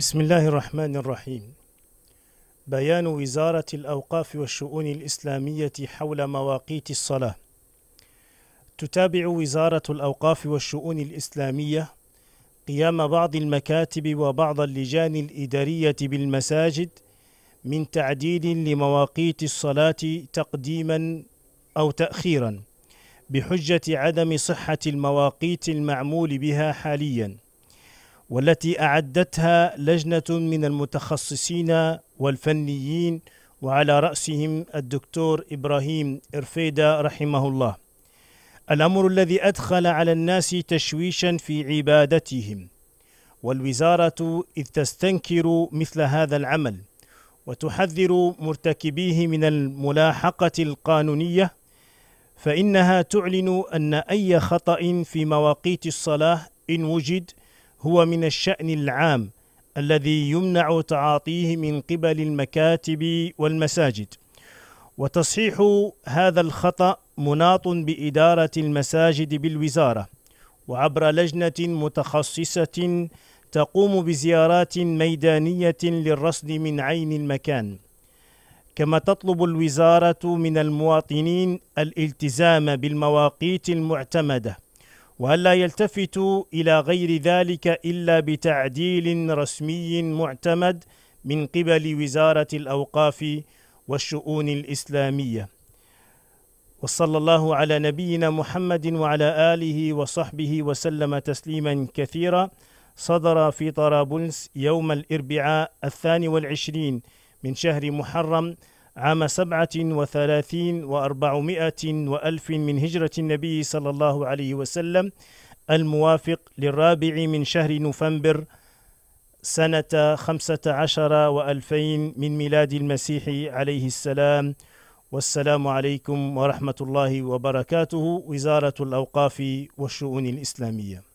بسم الله الرحمن الرحيم. بيان وزارة الأوقاف والشؤون الإسلامية حول مواقيت الصلاة. تتابع وزارة الأوقاف والشؤون الإسلامية قيام بعض المكاتب وبعض اللجان الإدارية بالمساجد من تعديل لمواقيت الصلاة تقديما أو تأخيرا بحجة عدم صحة المواقيت المعمول بها حاليا. والتي أعدتها لجنة من المتخصصين والفنيين وعلى رأسهم الدكتور إبراهيم إرفيدا رحمه الله. الأمر الذي أدخل على الناس تشويشا في عبادتهم. والوزارة إذ تستنكر مثل هذا العمل وتحذر مرتكبيه من الملاحقة القانونية فإنها تعلن أن أي خطأ في مواقيت الصلاة إن وجد هو من الشأن العام الذي يمنع تعاطيه من قبل المكاتب والمساجد. وتصحيح هذا الخطأ مناط بإدارة المساجد بالوزارة وعبر لجنة متخصصة تقوم بزيارات ميدانية للرصد من عين المكان. كما تطلب الوزارة من المواطنين الالتزام بالمواقيت المعتمدة. وألا يلتفتوا إلى غير ذلك إلا بتعديل رسمي معتمد من قبل وزارة الأوقاف والشؤون الإسلامية. وصلى الله على نبينا محمد وعلى آله وصحبه وسلم تسليما كثيرا. صدر في طرابلس يوم الإربعاء الثاني والعشرين من شهر محرم عام سبعة وثلاثين وأربعمائة وألف من هجرة النبي صلى الله عليه وسلم الموافق للرابع من شهر نوفمبر سنة خمسة عشر وألفين من ميلاد المسيح عليه السلام. والسلام عليكم ورحمة الله وبركاته وزارة الأوقاف والشؤون الإسلامية.